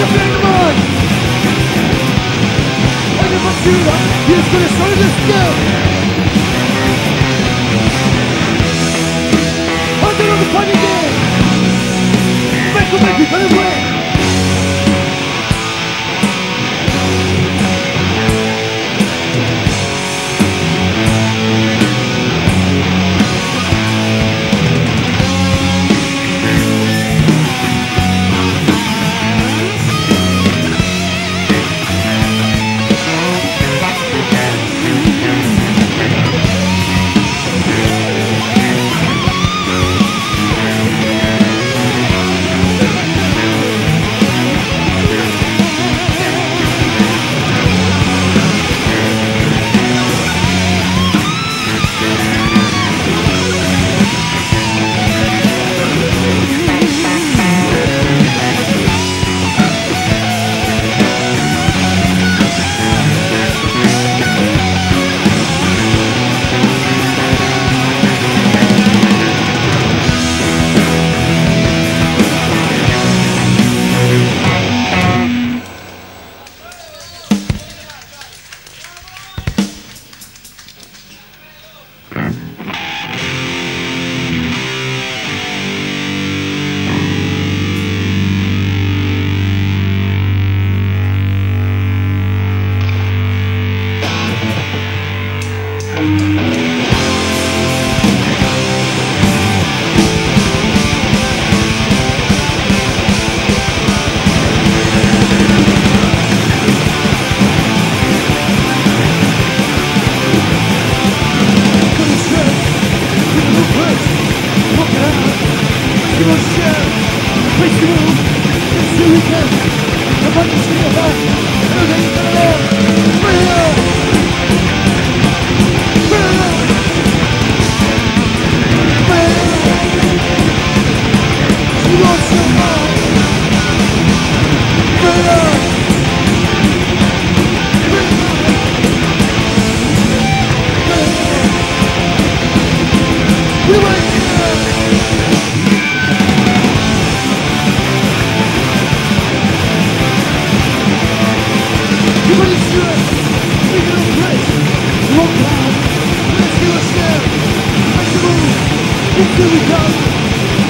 Here